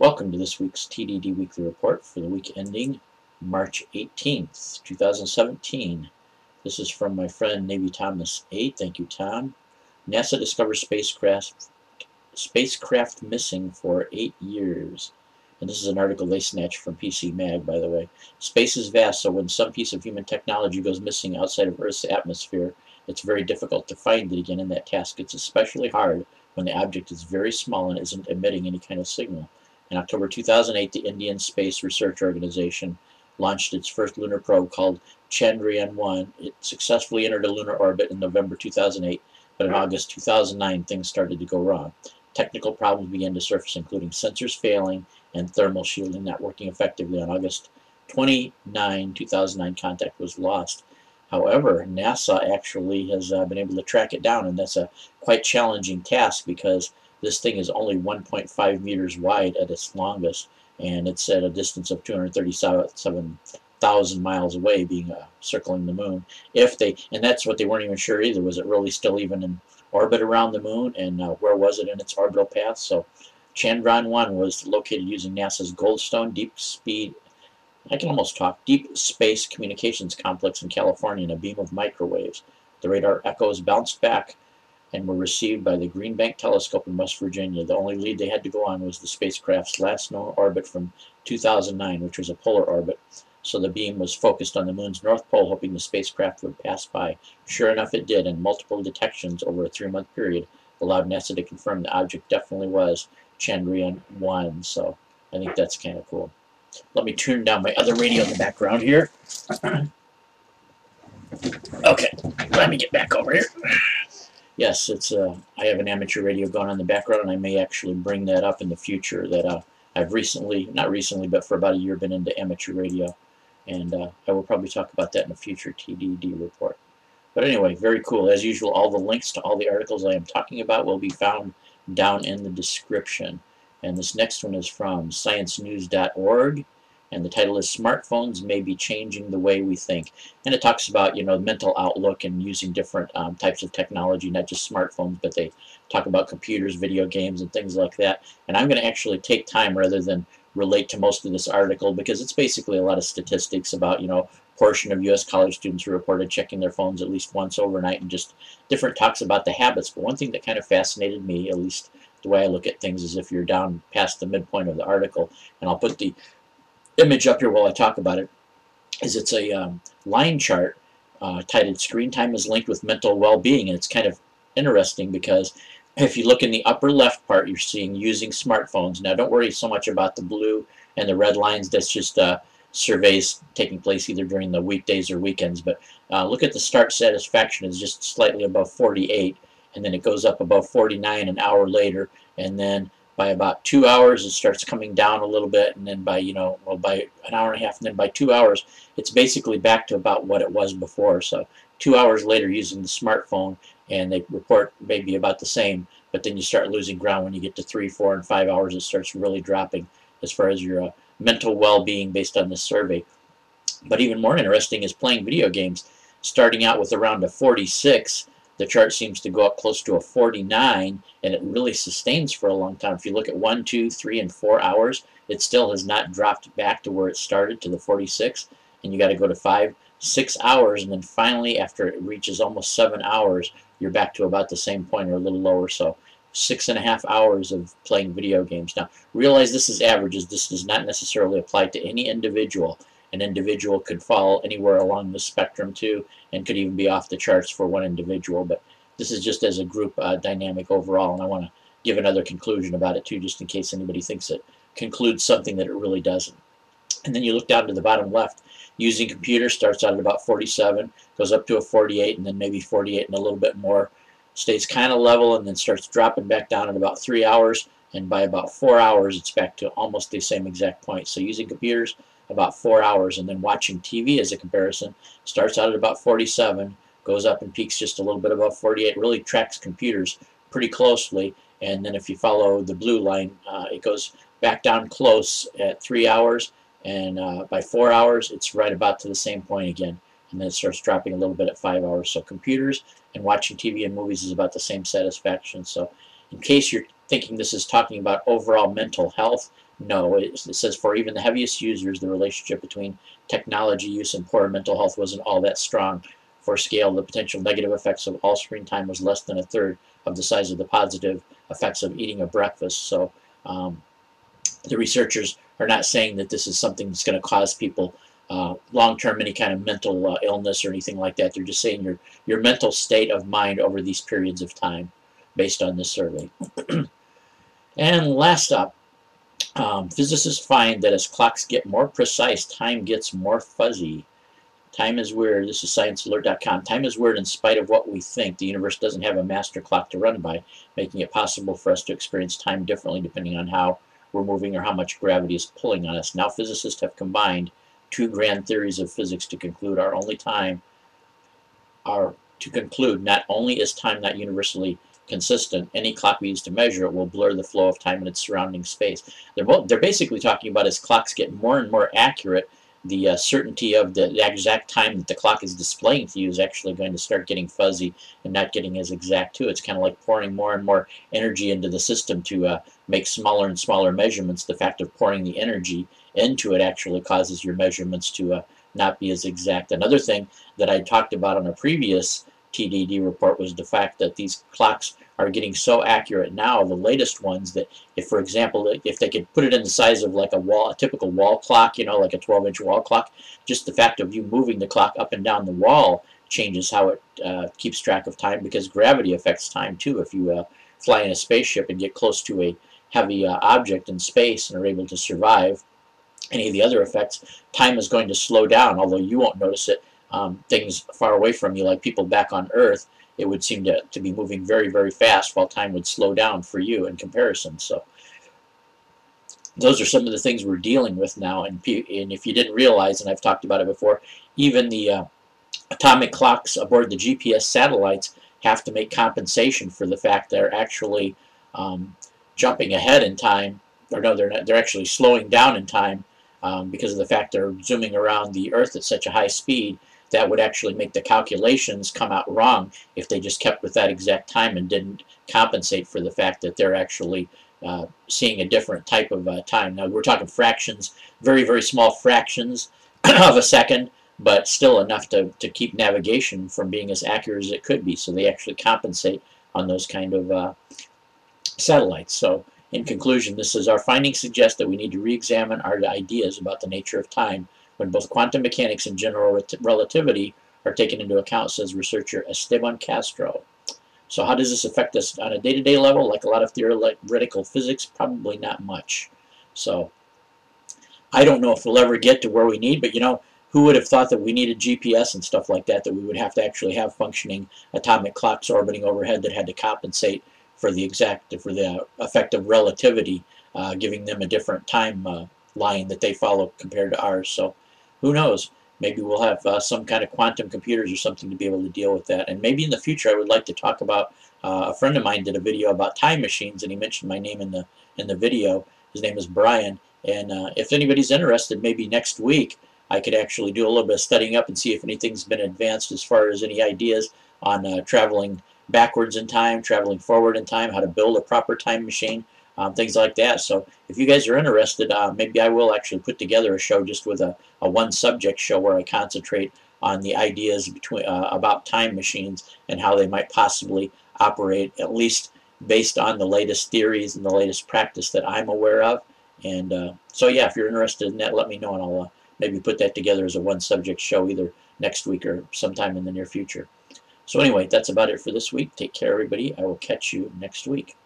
Welcome to this week's TDD Weekly Report for the week ending March 18th, 2017. This is from my friend Navy Thomas A. Thank you, Tom. NASA discovers spacecraft spacecraft missing for eight years. And this is an article they snatched from PC Mag, by the way. Space is vast, so when some piece of human technology goes missing outside of Earth's atmosphere, it's very difficult to find it again, and that task gets especially hard when the object is very small and isn't emitting any kind of signal. In October 2008, the Indian Space Research Organization launched its first lunar probe called Chandrayaan-1. It successfully entered a lunar orbit in November 2008, but in August 2009 things started to go wrong. Technical problems began to surface, including sensors failing and thermal shielding not working effectively. On August 29, 2009, contact was lost. However, NASA actually has uh, been able to track it down, and that's a quite challenging task because this thing is only 1.5 meters wide at its longest, and it's at a distance of 237,000 miles away, being uh, circling the moon. If they, and that's what they weren't even sure either. Was it really still even in orbit around the moon, and uh, where was it in its orbital path? So, Chandrayaan-1 was located using NASA's Goldstone Deep Speed I can almost talk. Deep Space Communications Complex in California in a beam of microwaves. The radar echoes bounced back and were received by the Green Bank Telescope in West Virginia. The only lead they had to go on was the spacecraft's last known orbit from 2009, which was a polar orbit. So the beam was focused on the moon's north pole, hoping the spacecraft would pass by. Sure enough, it did, and multiple detections over a three-month period allowed NASA to confirm the object definitely was Chandrayaan-1. So I think that's kind of cool. Let me turn down my other radio in the background here. okay, let me get back over here. Yes, it's uh, I have an amateur radio going on in the background, and I may actually bring that up in the future. That uh, I've recently, not recently, but for about a year, been into amateur radio, and uh, I will probably talk about that in a future TDD report. But anyway, very cool. As usual, all the links to all the articles I am talking about will be found down in the description. And this next one is from sciencenews.org and the title is Smartphones May Be Changing the Way We Think. And it talks about, you know, mental outlook and using different um, types of technology, not just smartphones, but they talk about computers, video games, and things like that. And I'm going to actually take time rather than relate to most of this article because it's basically a lot of statistics about, you know, portion of U.S. college students who reported checking their phones at least once overnight and just different talks about the habits. But one thing that kind of fascinated me, at least the way I look at things is if you're down past the midpoint of the article, and I'll put the image up here while I talk about it, is it's a um, line chart uh, titled Screen Time is Linked with Mental Well-Being, and it's kind of interesting because if you look in the upper left part, you're seeing using smartphones. Now, don't worry so much about the blue and the red lines. That's just uh, surveys taking place either during the weekdays or weekends. But uh, look at the start satisfaction is just slightly above 48 and then it goes up above 49 an hour later and then by about two hours it starts coming down a little bit and then by you know well by an hour and a half and then by two hours it's basically back to about what it was before. So two hours later using the smartphone and they report maybe about the same but then you start losing ground when you get to three four and five hours it starts really dropping as far as your uh, mental well-being based on this survey. But even more interesting is playing video games starting out with around a 46 the chart seems to go up close to a 49 and it really sustains for a long time. If you look at 1, 2, 3, and 4 hours, it still has not dropped back to where it started to the 46 and you got to go to 5, 6 hours and then finally after it reaches almost 7 hours you're back to about the same point or a little lower so six and a half hours of playing video games. Now realize this is averages. This does not necessarily apply to any individual an individual could fall anywhere along the spectrum too and could even be off the charts for one individual but this is just as a group uh, dynamic overall and I want to give another conclusion about it too just in case anybody thinks it concludes something that it really doesn't. And then you look down to the bottom left using computers starts out at about 47 goes up to a 48 and then maybe 48 and a little bit more stays kind of level and then starts dropping back down at about three hours and by about four hours it's back to almost the same exact point. So using computers about four hours and then watching TV as a comparison starts out at about 47 goes up and peaks just a little bit above 48 really tracks computers pretty closely. And then if you follow the blue line uh, it goes back down close at three hours and uh, by four hours it's right about to the same point again. And then it starts dropping a little bit at five hours. So computers and watching TV and movies is about the same satisfaction. So in case you're thinking this is talking about overall mental health. No, it, says for even the heaviest users, the relationship between technology use and poor mental health wasn't all that strong. For scale, the potential negative effects of all screen time was less than a third of the size of the positive effects of eating a breakfast. So um, the researchers are not saying that this is something that's going to cause people uh, long-term any kind of mental uh, illness or anything like that. They're just saying your your mental state of mind over these periods of time based on this survey. and last up, um, physicists find that as clocks get more precise, time gets more fuzzy. Time is weird. This is ScienceAlert.com. Time is weird in spite of what we think. The universe doesn't have a master clock to run by, making it possible for us to experience time differently depending on how we're moving or how much gravity is pulling on us. Now physicists have combined two grand theories of physics to conclude our only time are to conclude not only is time not universally consistent, any clock we use to measure it will blur the flow of time in its surrounding space. They're, both, they're basically talking about as clocks get more and more accurate, the uh, certainty of the, the, exact time that the clock is displaying to you is actually going to start getting fuzzy and not getting as exact too. It's kind of like pouring more and more energy into the system to uh, make smaller and smaller measurements. The fact of pouring the energy into it actually causes your measurements to uh, not be as exact. Another thing that I talked about on a previous TDD report was the fact that these clocks are getting so accurate now, the latest ones, that if, for example, if they could put it in the size of like a wall, a typical wall clock, you know, like a 12-inch wall clock, just the fact of you moving the clock up and down the wall changes how it uh, keeps track of time because gravity affects time too. If you uh, fly in a spaceship and get close to a heavy uh, object in space and are able to survive, any of the other effects, time is going to slow down, although you won't notice it. Um, things far away from you, like people back on Earth, it would seem to, to be moving very, very fast while time would slow down for you in comparison. So those are some of the things we're dealing with now. And, and if you didn't realize, and I've talked about it before, even the uh, atomic clocks aboard the GPS satellites have to make compensation for the fact they're actually um, jumping ahead in time, or no, they're not, they're actually slowing down in time um, because of the fact they're zooming around the Earth at such a high speed that would actually make the calculations come out wrong if they just kept with that exact time and didn't compensate for the fact that they're actually uh, seeing a different type of uh, time. Now we're talking fractions, very, very small fractions of a second, but still enough to, to keep navigation from being as accurate as it could be. So they actually compensate on those kind of uh, satellites. So in conclusion, this is our findings suggest that we need to re-examine our ideas about the nature of time when both quantum mechanics and general relativity are taken into account, says researcher Esteban Castro. So how does this affect us on a day-to-day -day level? Like a lot of theoretical physics, probably not much. So I don't know if we'll ever get to where we need, but you know, who would have thought that we needed GPS and stuff like that, that we would have to actually have functioning atomic clocks orbiting overhead that had to compensate for the exact, for the effect of relativity, uh, giving them a different time uh, line that they follow compared to ours. So who knows? Maybe we'll have uh, some kind of quantum computers or something to be able to deal with that. And maybe in the future I would like to talk about, uh, a friend of mine did a video about time machines and he mentioned my name in the, in the video. His name is Brian. And uh, if anybody's interested, maybe next week I could actually do a little bit of studying up and see if anything's been advanced as far as any ideas on uh, traveling backwards in time, traveling forward in time, how to build a proper time machine um, things like that. So if you guys are interested, uh, maybe I will actually put together a show just with a, a one subject show where I concentrate on the ideas between uh, about time machines and how they might possibly operate, at least based on the latest theories and the latest practice that I'm aware of. And uh, so yeah, if you're interested in that, let me know and I'll uh, maybe put that together as a one subject show either next week or sometime in the near future. So anyway, that's about it for this week. Take care, everybody. I will catch you next week.